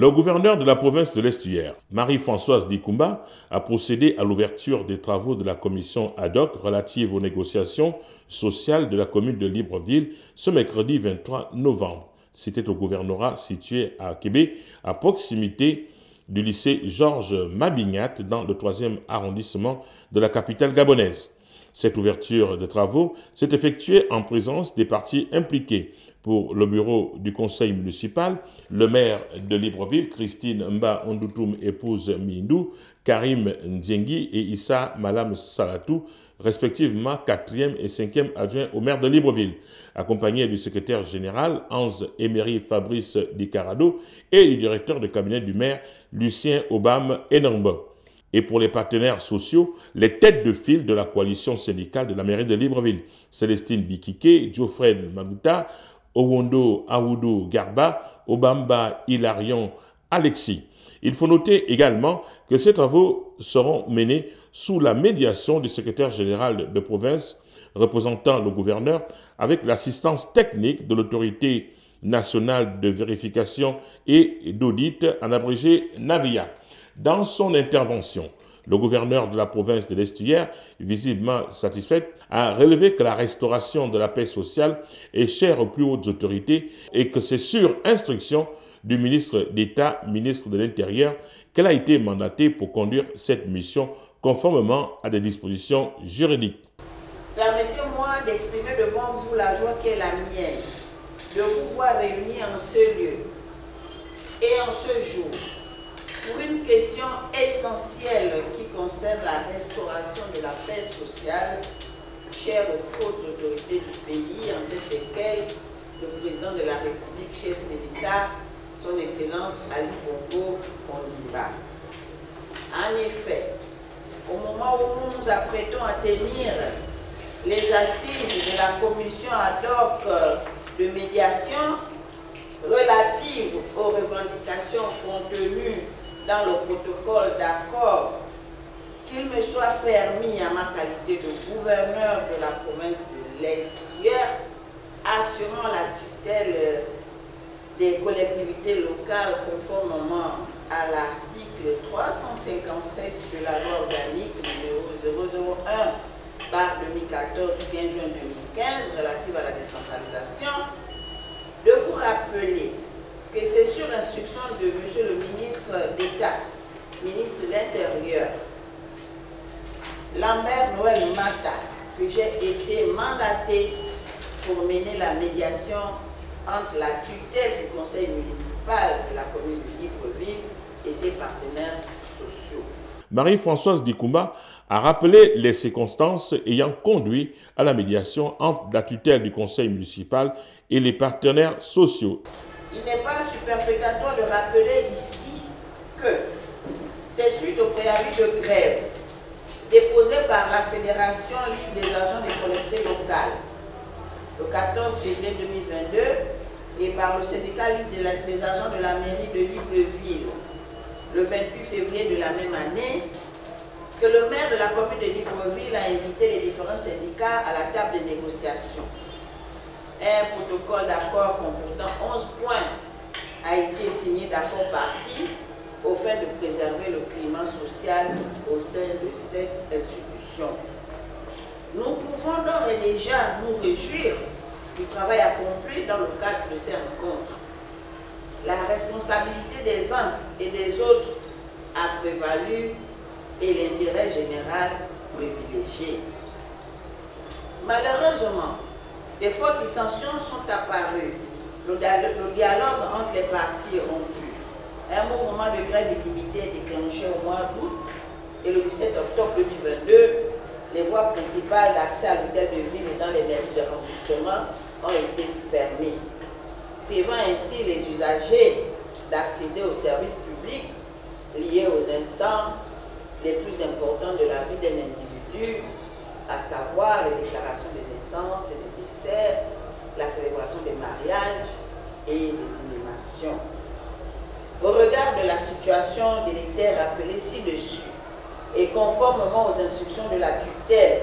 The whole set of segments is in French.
Le gouverneur de la province de l'Estuaire, Marie-Françoise Dikumba, a procédé à l'ouverture des travaux de la commission ad hoc relative aux négociations sociales de la commune de Libreville ce mercredi 23 novembre. C'était au gouvernorat situé à Québec, à proximité du lycée Georges Mabignat dans le 3e arrondissement de la capitale gabonaise. Cette ouverture de travaux s'est effectuée en présence des parties impliquées. Pour le bureau du conseil municipal, le maire de Libreville, Christine Mba Ondoutoum, épouse Mindou, Karim Ndiengi et Issa Malam Salatou, respectivement 4e et 5e adjoint au maire de Libreville, accompagné du secrétaire général Hans Emery Fabrice Dicarado et du directeur de cabinet du maire Lucien Obama Enombo et pour les partenaires sociaux, les têtes de file de la coalition syndicale de la mairie de Libreville, Célestine Dikike, Geoffrey Mabuta, Owondo Aoudou Garba, Obamba Hilarion Alexis. Il faut noter également que ces travaux seront menés sous la médiation du secrétaire général de province représentant le gouverneur avec l'assistance technique de l'autorité nationale de vérification et d'audit en abrégé NAVIA. Dans son intervention, le gouverneur de la province de l'Estuaire, visiblement satisfait, a relevé que la restauration de la paix sociale est chère aux plus hautes autorités et que c'est sur instruction du ministre d'État, ministre de l'Intérieur, qu'elle a été mandatée pour conduire cette mission conformément à des dispositions juridiques. Permettez-moi d'exprimer devant vous la joie qui est la mienne de vous voir réunis en ce lieu et en ce jour pour une question essentielle qui concerne la restauration de la paix sociale, chère aux hautes autorités du pays, en tête desquelles le président de la République, chef d'État, son Excellence Ali Bongo Ondimba. En effet, au moment où nous nous apprêtons à tenir les assises de la commission ad hoc de médiation relative aux revendications contenues dans le protocole d'accord qu'il me soit permis à ma qualité de gouverneur de la province de l'Extérieur, assurant la tutelle des collectivités locales conformément à l'article 357 de la loi organique numéro 001 par 2014 15 juin 2015 relative à la décentralisation, de vous rappeler que c'est sur instruction de M. le ministre d'État, ministre de l'Intérieur, Lambert Noël Mata, que j'ai été mandaté pour mener la médiation entre la tutelle du conseil municipal de la commune de Libreville et ses partenaires sociaux. Marie-Françoise Dikumba a rappelé les circonstances ayant conduit à la médiation entre la tutelle du conseil municipal et les partenaires sociaux. Il n'est pas superfétatoire de rappeler ici que c'est suite au préavis de grève déposé par la Fédération libre des agents des collectivités locales le 14 février 2022 et par le syndicat libre des agents de la mairie de Libreville le 28 février de la même année que le maire de la commune de Libreville a invité les différents syndicats à la table de négociation. Un protocole d'accord comportant 11 points a été signé d'accord parti au fin de préserver le climat social au sein de cette institution. Nous pouvons d'ores et déjà nous réjouir du travail accompli dans le cadre de ces rencontres. La responsabilité des uns et des autres a prévalu et l'intérêt général privilégié. Malheureusement, des fortes dissensions sont apparues. Le, dialogue entre les parties rompu. Un mouvement de grève illimité est déclenché au mois d'août et le 17 octobre 2022, les voies principales d'accès à l'hôtel de ville et dans les mairies de remplissement ont été fermées, privant ainsi les usagers d'accéder aux services publics liés aux instants les plus importants de la vie d'un individu, à savoir les déclarations de naissance et de décès, la célébration des mariages et des inhumations. Au regard de la situation délétère rappelée ci-dessus, et conformément aux instructions de la tutelle,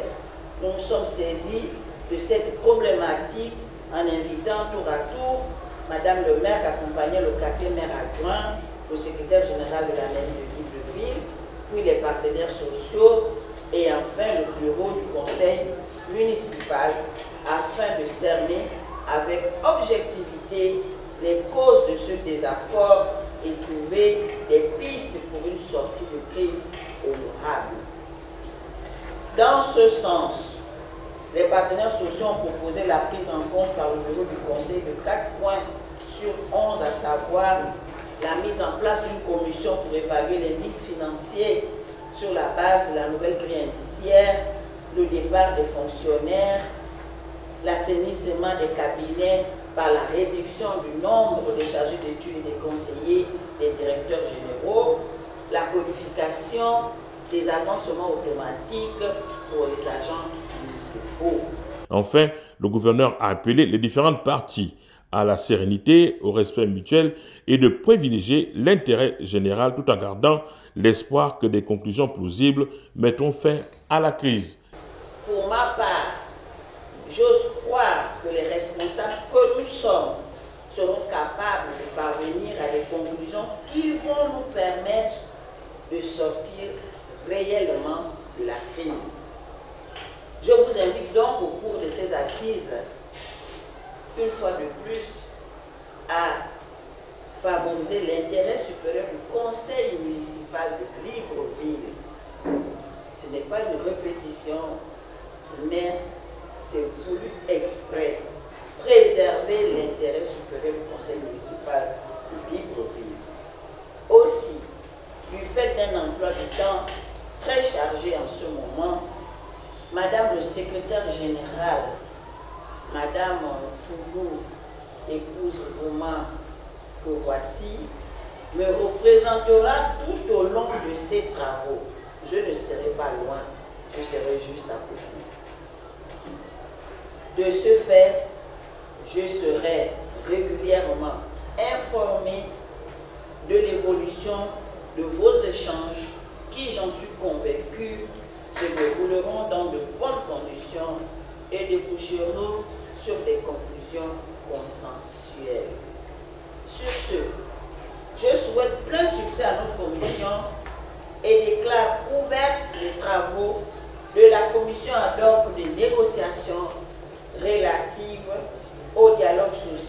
nous sommes saisis de cette problématique en invitant tour à tour Madame le maire qui accompagnait le quartier maire adjoint le secrétaire général de la mairie de Libreville, puis les partenaires sociaux et enfin le bureau du conseil municipal afin de cerner avec objectivité les causes de ce désaccord et trouver des pistes pour une sortie de crise honorable. Dans ce sens, les partenaires sociaux ont proposé la prise en compte par le bureau du conseil de 4 points sur 11, à savoir la mise en place d'une commission pour évaluer les listes financiers sur la base de la nouvelle grille indiciaire, le départ des fonctionnaires, l'assainissement des cabinets par la réduction du nombre des chargés d'études et des conseillers, des directeurs généraux, la codification des avancements automatiques pour les agents municipaux. Enfin, le gouverneur a appelé les différentes parties à la sérénité, au respect mutuel et de privilégier l'intérêt général tout en gardant l'espoir que des conclusions plausibles mettront fin à la crise. Pour ma part, j'ose que nous sommes seront capables de parvenir à des conclusions qui vont nous permettre de sortir réellement de la crise. Je vous invite donc au cours de ces assises une fois de plus, à favoriser l'intérêt supérieur du conseil municipal de Libreville. Ce n'est pas une répétition, mais c'est voulu exprès. Préserver l'intérêt supérieur du conseil municipal de Libreville. Aussi, du fait d'un emploi du temps très chargé en ce moment, Madame le secrétaire général Madame Fougou, épouse Romain que voici, me représentera tout au long de ses travaux. Je ne serai pas loin, je serai juste à côté. De ce fait, je serai régulièrement informé de l'évolution de vos échanges qui, j'en suis convaincu, se dérouleront dans de bonnes conditions et déboucheront sur des conclusions consensuelles. Sur ce, je souhaite plein succès à notre commission et déclare ouvertes les travaux de la commission ad hoc des négociations relatives au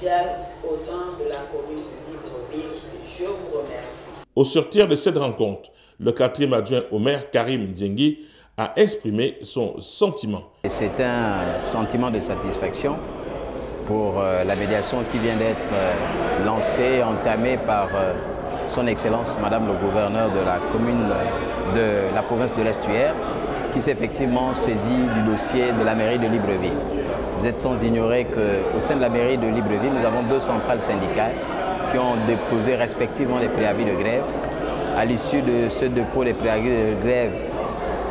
au sein de la commune de Libreville. Je vous remercie. Au sortir de cette rencontre, le quatrième adjoint au maire, Karim Djengi, a exprimé son sentiment. C'est un sentiment de satisfaction pour euh, la médiation qui vient d'être euh, lancée, entamée par euh, son Excellence Madame le gouverneur de la commune de la province de l'Estuaire, qui s'est effectivement saisi du dossier de la mairie de Libreville. Vous êtes sans ignorer qu'au sein de la mairie de Libreville, nous avons deux centrales syndicales qui ont déposé respectivement des préavis de grève. À l'issue de ce dépôt des préavis de grève,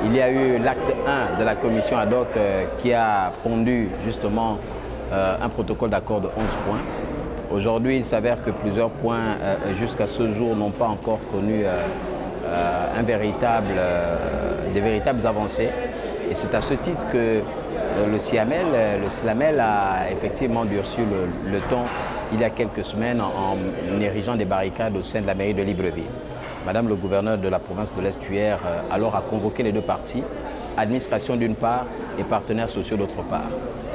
il y a eu l'acte 1 de la commission ad hoc euh, qui a pondu justement euh, un protocole d'accord de 11 points. Aujourd'hui, il s'avère que plusieurs points euh, jusqu'à ce jour n'ont pas encore connu des véritables avancées. Et c'est à ce titre que le CIAMEL, le SLAMEL a effectivement durci le, le ton il y a quelques semaines en, érigeant des barricades au sein de la mairie de Libreville. Madame le gouverneur de la province de l'Estuaire euh, alors a convoqué les deux parties, administration d'une part et partenaires sociaux d'autre part.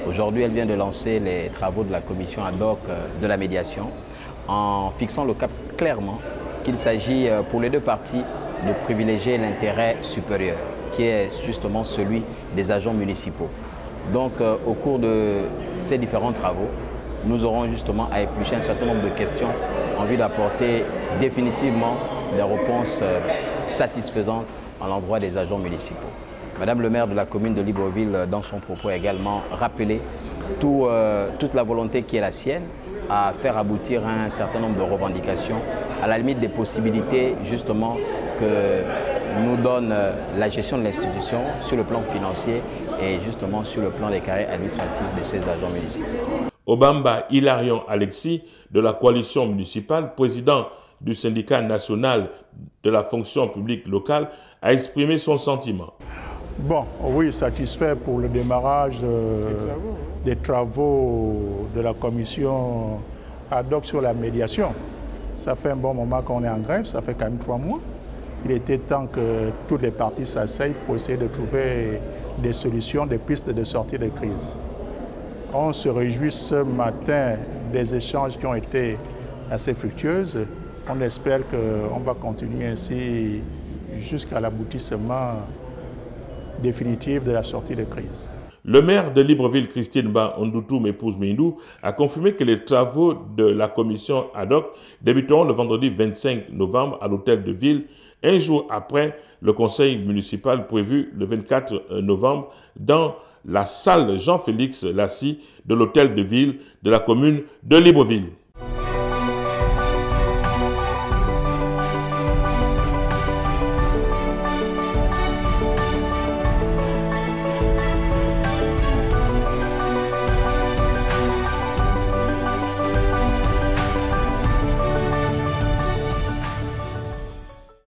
Aujourd'hui, elle vient de lancer les travaux de la commission ad hoc euh, de la médiation en fixant le cap clairement qu'il s'agit euh, pour les deux parties de privilégier l'intérêt supérieur, qui est justement celui des agents municipaux. Donc, au cours de ces différents travaux, nous aurons justement à éplucher un certain nombre de questions en vue d'apporter définitivement des réponses euh, satisfaisantes à l'endroit des agents municipaux. Madame le maire de la commune de Libreville, euh, dans son propos, a également rappelé tout, euh, toute la volonté qui est la sienne à faire aboutir un certain nombre de revendications, à la limite des possibilités justement que nous donne la gestion de l'institution sur le plan financier et justement sur le plan des carrés administratifs de ces agents municipaux. Obamba Hilarion Alexis de la coalition municipale, président du syndicat national de la fonction publique locale, a exprimé son sentiment. Bon, oui, satisfait pour le démarrage euh, des travaux de la commission ad hoc sur la médiation. Ça fait un bon moment qu'on est en grève, ça fait quand même trois mois. Il était temps que toutes les parties s'asseyent pour essayer de trouver des solutions, des pistes de sortie de crise. On se réjouit ce matin des échanges qui ont été assez fructueuses. On espère qu'on va continuer ainsi jusqu'à l'aboutissement définitif de la sortie de crise. Le maire de Libreville, Christine Ba Ondoutou, épouse Mindou, a confirmé que les travaux de la commission ad hoc débuteront le vendredi 25 novembre à l'hôtel de ville, un jour après le conseil municipal prévu le 24 novembre dans la salle Jean-Félix Lassie de l'hôtel de ville de la commune de Libreville.